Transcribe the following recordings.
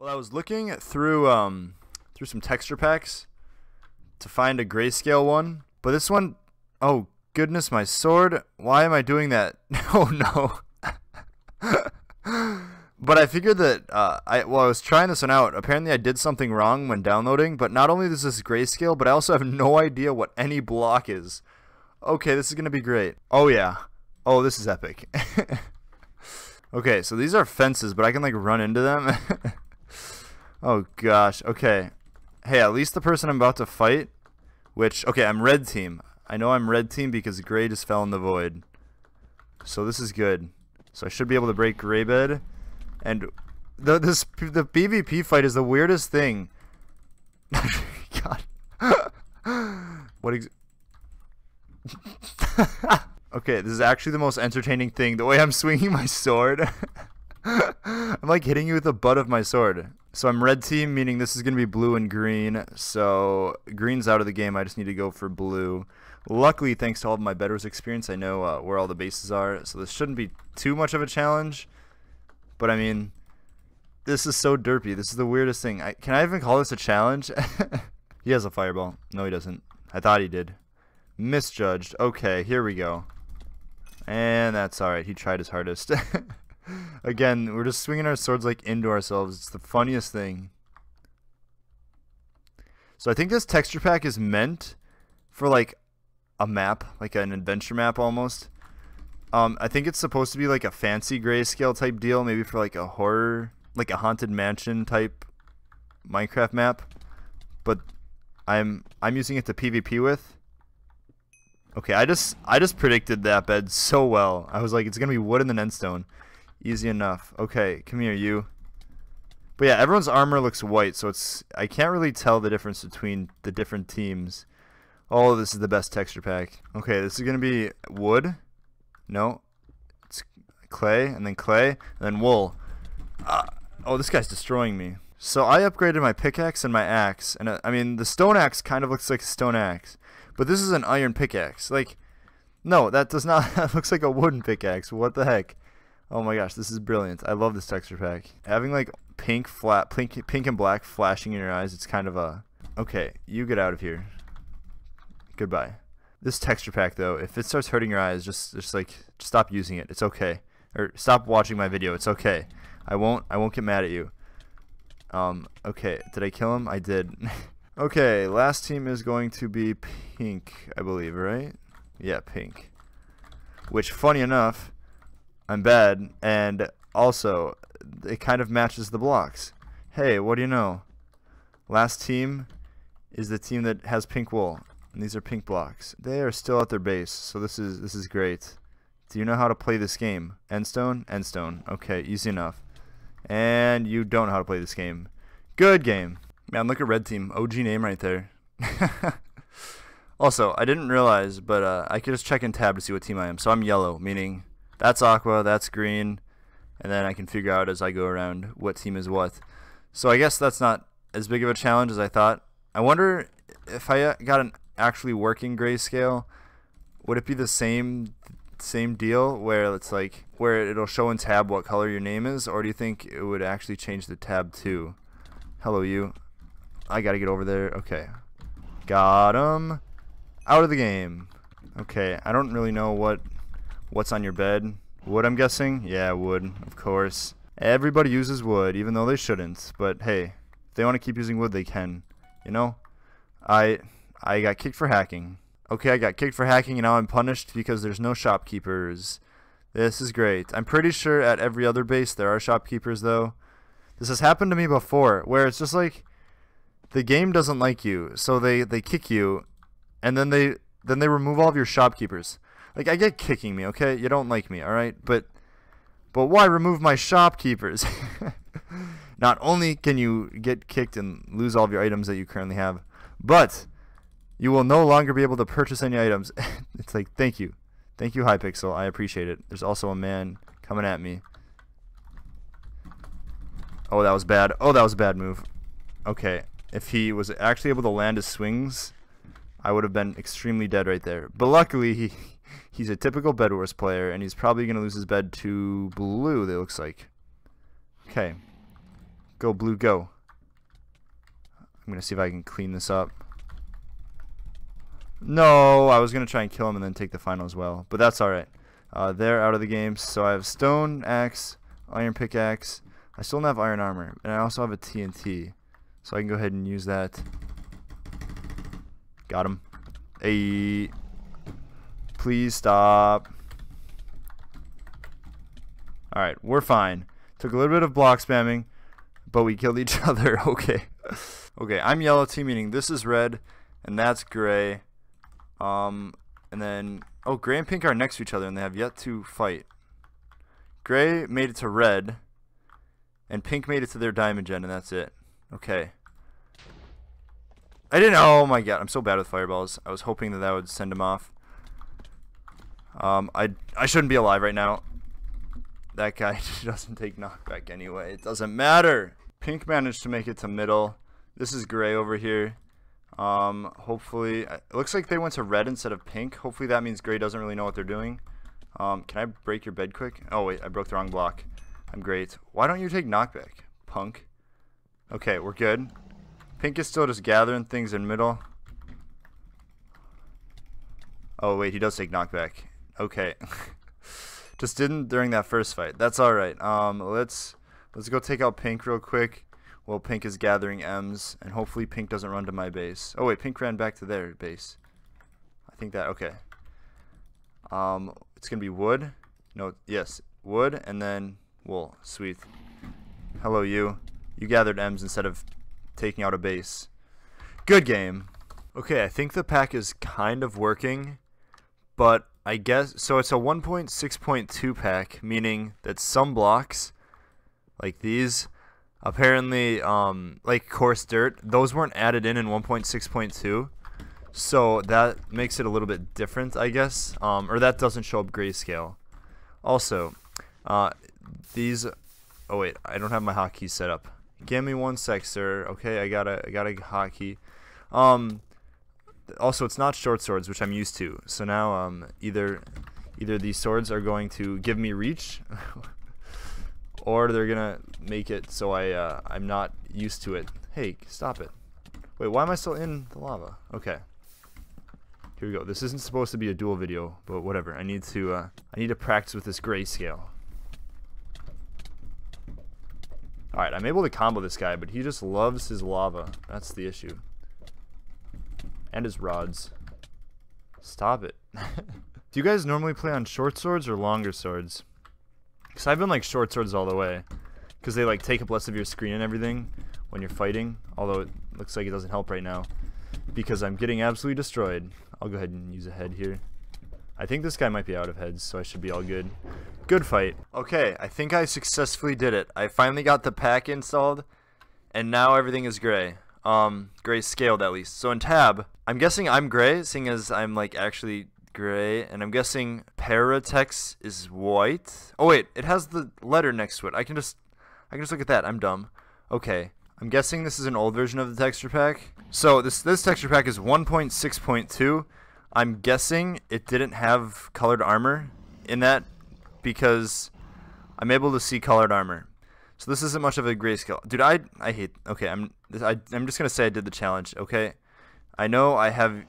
Well, I was looking through um through some texture packs to find a grayscale one, but this one, oh goodness, my sword! Why am I doing that? Oh no. but I figured that uh, I well I was trying this one out. Apparently, I did something wrong when downloading. But not only is this grayscale, but I also have no idea what any block is. Okay, this is gonna be great. Oh yeah. Oh, this is epic. okay, so these are fences, but I can like run into them. Oh gosh. Okay. Hey, at least the person I'm about to fight, which okay, I'm red team. I know I'm red team because gray just fell in the void. So this is good. So I should be able to break gray bed. And the this the PvP fight is the weirdest thing. God. what ex Okay, this is actually the most entertaining thing. The way I'm swinging my sword. I'm like hitting you with the butt of my sword. So I'm red team, meaning this is going to be blue and green. So green's out of the game. I just need to go for blue. Luckily, thanks to all of my Bed Wars experience, I know uh, where all the bases are, so this shouldn't be too much of a challenge. But I mean, this is so derpy. This is the weirdest thing. I, can I even call this a challenge? he has a fireball. No, he doesn't. I thought he did. Misjudged. Okay, here we go. And that's alright. He tried his hardest. Again, we're just swinging our swords like into ourselves. It's the funniest thing. So I think this texture pack is meant for like a map, like an adventure map almost. Um, I think it's supposed to be like a fancy grayscale type deal, maybe for like a horror, like a haunted mansion type Minecraft map. But I'm I'm using it to PvP with. Okay, I just I just predicted that bed so well. I was like, it's gonna be wood and then endstone. Easy enough. Okay, come here, you. But yeah, everyone's armor looks white, so it's I can't really tell the difference between the different teams. Oh, this is the best texture pack. Okay, this is to be wood. No. It's clay, and then clay, and then wool. Uh, oh, this guy's destroying me. So I upgraded my pickaxe and my axe. And uh, I mean, the stone axe kind of looks like a stone axe. But this is an iron pickaxe. Like, no, that does not. that looks like a wooden pickaxe. What the heck? Oh my gosh, this is brilliant. I love this texture pack. Having like pink flat, pink, pink and black flashing in your eyes, it's kind of a... Okay, you get out of here. Goodbye. This texture pack though, if it starts hurting your eyes, just just like stop using it. It's okay. Or stop watching my video. It's okay. I won't I won't get mad at you. Um okay, did I kill him? I did. okay, last team is going to be pink, I believe, right? Yeah, pink. Which funny enough, I'm bad and also it kind of matches the blocks. Hey, what do you know? Last team is the team that has pink wool. And these are pink blocks. They are still at their base, so this is this is great. Do you know how to play this game? Endstone? Endstone. Okay, easy enough. And you don't know how to play this game. Good game. Man, look at red team. OG name right there. also, I didn't realize, but uh, I could just check in tab to see what team I am. So I'm yellow, meaning that's aqua, that's green, and then I can figure out as I go around what team is what. So I guess that's not as big of a challenge as I thought. I wonder if I uh, got an actually working grayscale, would it be the same same deal where it's like where it'll show in tab what color your name is, or do you think it would actually change the tab too? Hello, you. I gotta get over there. Okay, got him. Out of the game. Okay, I don't really know what what's on your bed. Wood, I'm guessing. Yeah, wood, of course. Everybody uses wood, even though they shouldn't. But hey, if they want to keep using wood, they can. You know, I I got kicked for hacking. Okay, I got kicked for hacking and now I'm punished because there's no shopkeepers. This is great. I'm pretty sure at every other base there are shopkeepers though. This has happened to me before where it's just like the game doesn't like you, so they they kick you and then they then they remove all of your shopkeepers. Like I get kicking me, okay? You don't like me, all right? But but why remove my shopkeepers? Not only can you get kicked and lose all of your items that you currently have, but you will no longer be able to purchase any items. it's like, thank you. Thank you, Hypixel. I appreciate it. There's also a man coming at me. Oh, that was bad. Oh, that was a bad move. Okay. If he was actually able to land his swings, I would have been extremely dead right there. But luckily, he he's a typical Bed Wars player, and he's probably going to lose his bed to blue, it looks like. Okay. Go, blue, go. I'm going to see if I can clean this up. No, I was going to try and kill him and then take the final as well. But that's alright. Uh, they're out of the game. So I have stone axe, iron pickaxe. I still don't have iron armor. And I also have a TNT. So I can go ahead and use that. Got him. A. Please stop. Alright, we're fine. Took a little bit of block spamming, but we killed each other. okay. okay, I'm yellow team, meaning this is red, and that's gray. Um, and then, oh, gray and pink are next to each other, and they have yet to fight. Gray made it to red, and pink made it to their diamond gen, and that's it. Okay. I didn't. Oh my god, I'm so bad with fireballs. I was hoping that that would send him off. Um, I I shouldn't be alive right now. That guy doesn't take knockback anyway. It doesn't matter. Pink managed to make it to middle. This is gray over here. Um, hopefully, it looks like they went to red instead of pink. Hopefully that means gray doesn't really know what they're doing. Um, can I break your bed quick? Oh wait, I broke the wrong block. I'm great. Why don't you take knockback, punk? Okay, we're good. Pink is still just gathering things in middle. Oh wait, he does take knockback. Okay. just didn't during that first fight. That's alright. Um let's let's go take out Pink real quick. While Pink is gathering M's and hopefully Pink doesn't run to my base. Oh wait, Pink ran back to their base. I think that okay. Um it's gonna be wood. No yes, wood and then wool. Sweet. Hello you. You gathered M's instead of taking out a base. Good game. Okay, I think the pack is kind of working, but I guess so. It's a 1.6.2 pack, meaning that some blocks, like these, apparently, um, like coarse dirt, those weren't added in in 1.6.2. So that makes it a little bit different, I guess, um, or that doesn't show up grayscale. Also, uh, these. Oh wait, I don't have my hotkey set up. Give me one sec, sir. Okay, I got a I got a hotkey. Um, also, it's not short swords, which I'm used to. So now, um, either either these swords are going to give me reach, or they're gonna make it so I uh, I'm not used to it. Hey, stop it! Wait, why am I still in the lava? Okay. Here we go. This isn't supposed to be a duel video, but whatever. I need to uh, I need to practice with this grayscale. Alright, I'm able to combo this guy, but he just loves his lava. That's the issue. And his rods. Stop it. Do you guys normally play on short swords or longer swords? Because I've been like short swords all the way. Because they like take up less of your screen and everything when you're fighting. Although it looks like it doesn't help right now. Because I'm getting absolutely destroyed. I'll go ahead and use a head here. I think this guy might be out of heads, so I should be all good. Good fight. Okay, I think I successfully did it. I finally got the pack installed, and now everything is gray. Um, gray scaled at least. So in tab, I'm guessing I'm gray, seeing as I'm like actually gray, and I'm guessing Paratex is white. Oh wait, it has the letter next to it. I can just, I can just look at that. I'm dumb. Okay, I'm guessing this is an old version of the texture pack. So this this texture pack is 1.6.2. I'm guessing it didn't have colored armor in that because I'm able to see colored armor. So this isn't much of a grayscale. Dude, I I hate Okay, I'm I I'm just going to say I did the challenge, okay? I know I have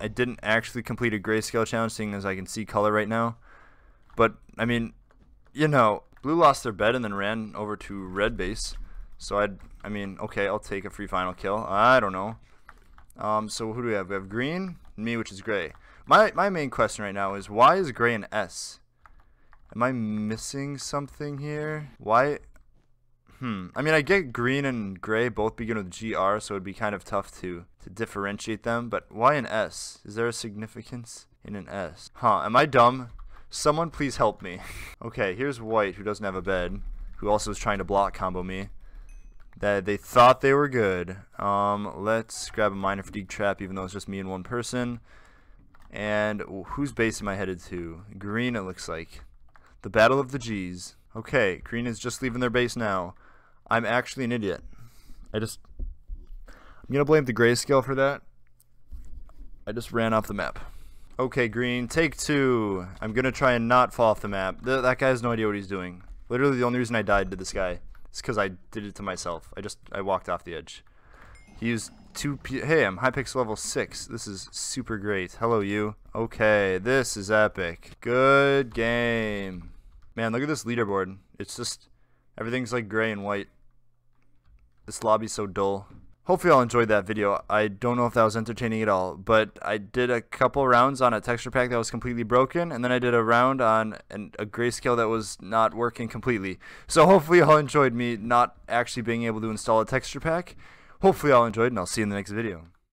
I didn't actually complete a grayscale challenge seeing as I can see color right now. But I mean, you know, blue lost their bed and then ran over to red base. So I'd I mean, okay, I'll take a free final kill. I don't know. Um so who do we have? We have green, me which is gray. My my main question right now is why is gray an S? Am I missing something here? Why? Hmm. I mean, I get green and gray both begin with GR, so it'd be kind of tough to, to differentiate them. But why an S? Is there a significance in an S? Huh. Am I dumb? Someone please help me. okay, here's white, who doesn't have a bed, who also is trying to block combo me. That they thought they were good. Um, let's grab a miner fatigue trap, even though it's just me and one person. And whose base am I headed to? Green, it looks like. The Battle of the G's. Okay, green is just leaving their base now. I'm actually an idiot. I just... I'm to blame the grayscale for that. I just ran off the map. Okay, green, take two. I'm to try and not fall off the map. Th that guy has no idea what he's doing. Literally the only reason I died to this guy. is because I did it to myself. I just I walked off the edge. He used two. Hey, I'm Hypixel level six. This is super great. Hello, you. Okay, this is epic. Good game. Man, look at this leaderboard. It's just everything's like gray and white. This lobby's so dull. Hopefully y'all enjoyed that video. I don't know if that was entertaining at all, but I did a couple rounds on a texture pack that was completely broken, and then I did a round on an, a grayscale that was not working completely. So hopefully y'all enjoyed me not actually being able to install a texture pack. Hopefully y'all enjoyed, and I'll see you in the next video.